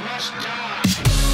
must die.